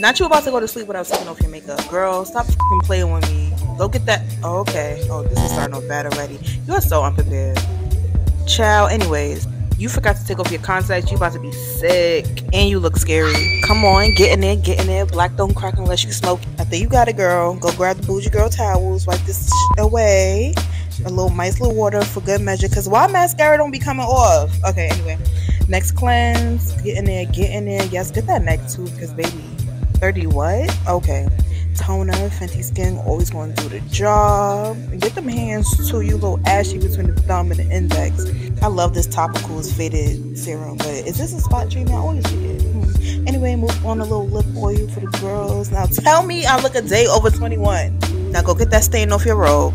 Not you about to go to sleep without taking off your makeup. Girl, stop playing with me. Go get that. Oh, okay. Oh, this is starting off bad already. You are so unprepared. Ciao. Anyways, you forgot to take off your contacts. You about to be sick. And you look scary. Come on, get in there, get in there. Black don't crack unless you smoke. I think you got it, girl. Go grab the bougie girl towels. Wipe this away. A little nice little water for good measure. Cause why mascara don't be coming off? Okay, anyway. Next cleanse. Get in there, get in there. Yes, get that neck too. Cause baby, 30 what? Okay toner, Fenty Skin, always going to do the job. Get them hands too, you little ashy between the thumb and the index. I love this Topicals faded serum, but is this a spot treatment? I always forget. Hmm. Anyway, move on a little lip oil for the girls. Now tell me I look a day over 21. Now go get that stain off your robe.